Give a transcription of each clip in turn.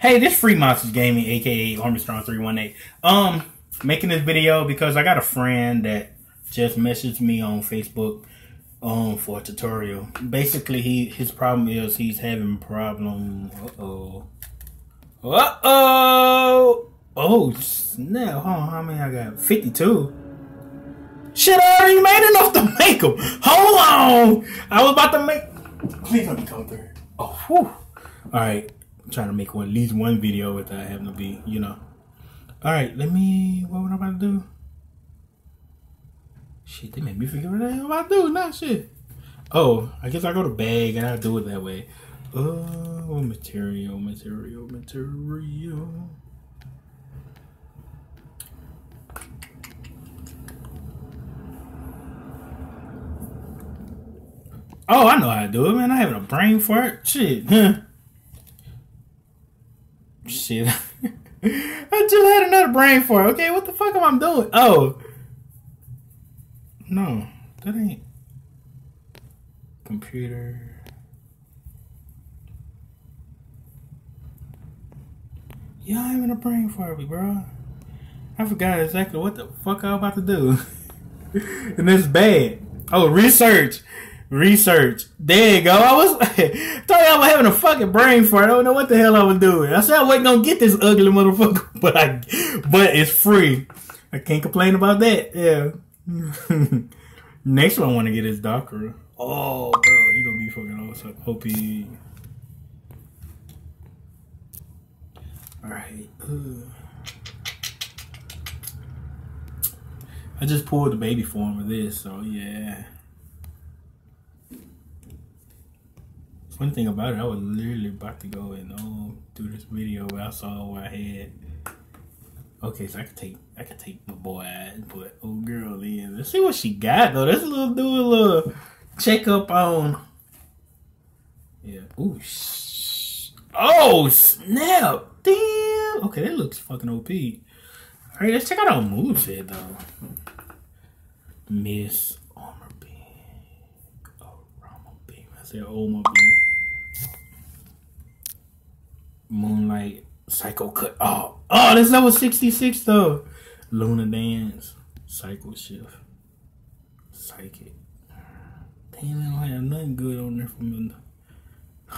Hey, this Freemonsta's Gaming, aka Armstrong318. Um, making this video because I got a friend that just messaged me on Facebook um for a tutorial. Basically he his problem is he's having problem uh oh. Uh oh Oh snap, hold on, how many I got? 52. Shit, I already made enough to make them. Hold on. I was about to make please let me come through. Oh whew. Alright. I'm trying to make one at least one video without having to be, you know. All right, let me. What am I about to do? Shit, they made me figure what I'm about to do. Not shit. Oh, I guess I go to bag and I do it that way. Oh, material, material, material. Oh, I know how to do it, man. I having a brain fart. Shit. Shit. I just had another brain for it. Okay, what the fuck am I doing? Oh. No, that ain't computer. Yeah, I'm having a brain fart, bro. I forgot exactly what the fuck I was about to do. and it's bad. Oh, research research. There you go. I was thought I was having a fucking brain fart. I don't know what the hell I was doing. I said I wasn't gonna get this ugly motherfucker, but I but it's free. I can't complain about that. Yeah. Next one I want to get is Docker. Oh, bro, he gonna be fucking awesome. Hope he. All right. Uh. I just pulled the baby form of this, so yeah. One thing about it, I was literally about to go and um, do this video, but I saw what I had. Okay, so I could take I could take my boy out put old girl in. Let's see what she got though. Let's little do a little check up on. Yeah. Ooh. Oh snap! Damn. Okay, that looks fucking OP. All right, let's check out our moveset though. Miss Armor Beam. Oh, Armor. I said Armor. Moonlight, Psycho Cut. Oh, oh, this level 66 though. Lunar Dance, Psycho Shift, Psychic. Damn, I don't have nothing good on there for me.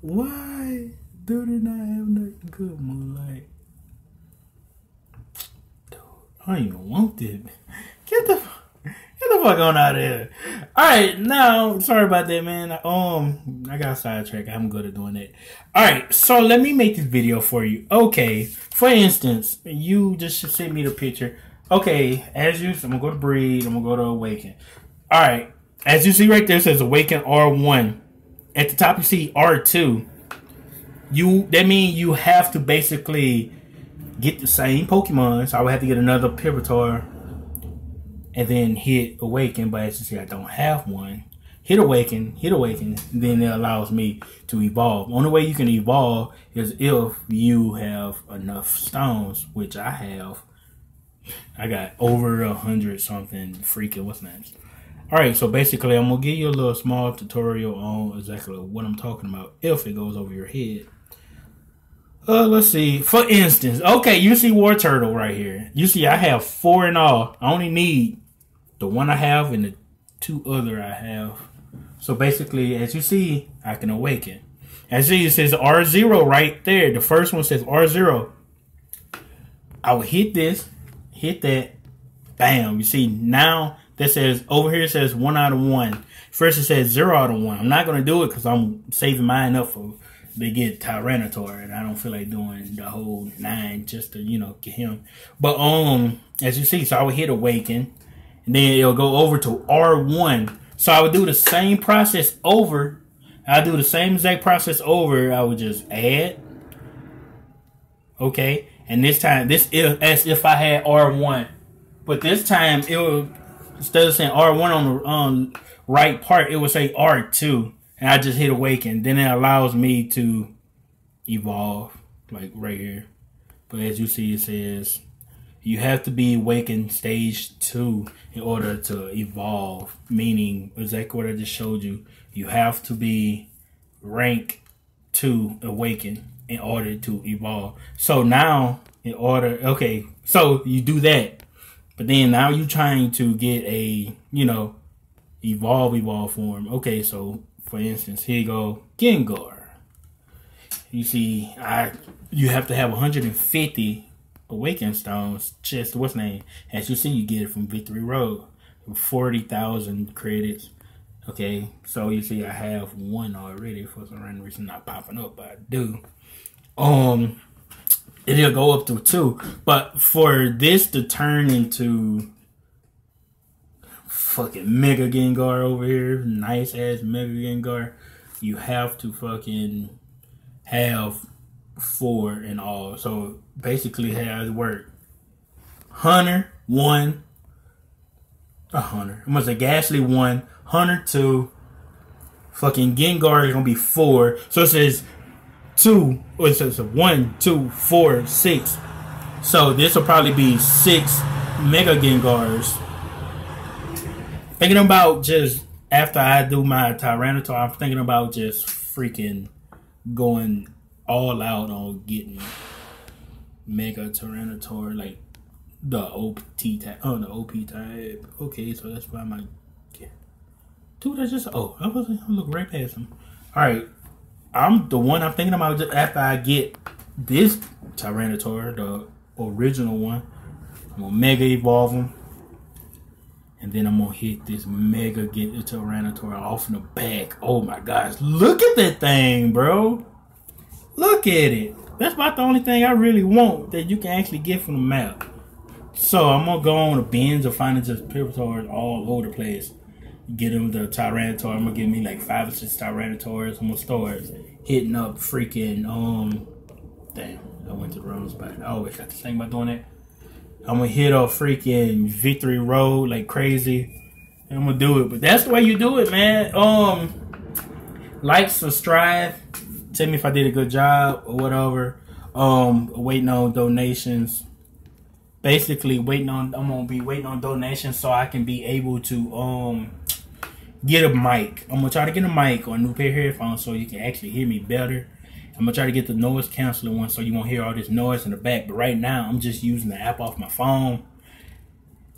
Why do they not have nothing good, Moonlight? Dude, I don't even want this. Get the the fuck on out of here. Alright, now sorry about that man. Um I got sidetracked. I'm good at doing that. Alright, so let me make this video for you. Okay. For instance, you just send me the picture. Okay, as you I'm gonna go to breed, I'm gonna go to awaken. Alright. As you see right there, says awaken R1. At the top you see R2. You that means you have to basically get the same Pokemon. So I would have to get another Pupitar and then hit awaken. But as you see, I don't have one. Hit awaken, hit awaken, then it allows me to evolve. Only way you can evolve is if you have enough stones, which I have. I got over a hundred something freaking what's next. Alright, so basically I'm gonna give you a little small tutorial on exactly what I'm talking about if it goes over your head. Uh, let's see. For instance, okay, you see Wartortle right here. You see I have four in all. I only need the one I have and the two other I have. So basically, as you see, I can awaken. As you see, it says R0 right there. The first one says R0. I will hit this, hit that, bam. You see, now that says, over here says one out of one. First it says zero out of one. I'm not going to do it because I'm saving mine up for they get Tyranitar, and I don't feel like doing the whole nine just to you know get him. But um, as you see, so I would hit awaken, and then it'll go over to R one. So I would do the same process over. I do the same exact process over. I would just add. Okay, and this time this is as if I had R one, but this time it will instead of saying R one on the um, right part, it would say R two and I just hit awaken. Then it allows me to evolve, like right here. But as you see, it says you have to be awakened stage two in order to evolve, meaning exactly what I just showed you. You have to be rank two awaken in order to evolve. So now, in order, okay, so you do that, but then now you're trying to get a, you know, evolve, evolve form. Okay, so for instance, here you go, Gengar. You see, I you have to have 150 awakened stones. Just what's name? As you see, you get it from Victory Road. 40,000 credits. Okay, so you see, I have one already for some random reason not popping up, but I do. Um, it'll go up to two, but for this to turn into fucking Mega Gengar over here, nice ass Mega Gengar, you have to fucking have four in all. So basically, how it work? Haunter one, a Haunter. It a Gastly one, Haunter two, fucking Gengar is gonna be four. So it says two, or it says one, two, four, six. So this will probably be six Mega Gengars. Thinking about just after I do my Tyranitar, I'm thinking about just freaking going all out on getting Mega Tyranitar, like the OP type. Oh, the OP type. Okay, so that's why my dude. I just oh, I was I look right past him. All right, I'm the one I'm thinking about just after I get this Tyranitar, the original one. I'm gonna Mega Evolve him. And then I'm gonna hit this mega get the Tyranitar off in the back. Oh my gosh, look at that thing, bro. Look at it. That's about the only thing I really want that you can actually get from the map. So I'm gonna go on a binge of finding just Pyrrhotors all over the place. Get them the Tyranitar. I'm gonna give me like five or six Tyranitars. I'm gonna start hitting up freaking um. Damn, I went to the wrong spot. I always got to think about doing that. I'm gonna hit a freaking victory road like crazy. I'm gonna do it, but that's the way you do it, man. Um, like, subscribe, tell me if I did a good job or whatever. Um, waiting on donations. Basically, waiting on I'm gonna be waiting on donations so I can be able to um get a mic. I'm gonna try to get a mic or a new pair of headphones so you can actually hear me better. I'm gonna try to get the noise canceling one so you won't hear all this noise in the back. But right now, I'm just using the app off my phone.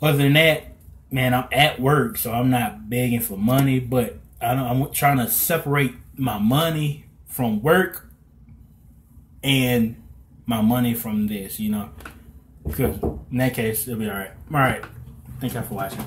Other than that, man, I'm at work, so I'm not begging for money. But I am trying to separate my money from work and my money from this. You know, because in that case, it'll be all right. All right. Thank y'all for watching.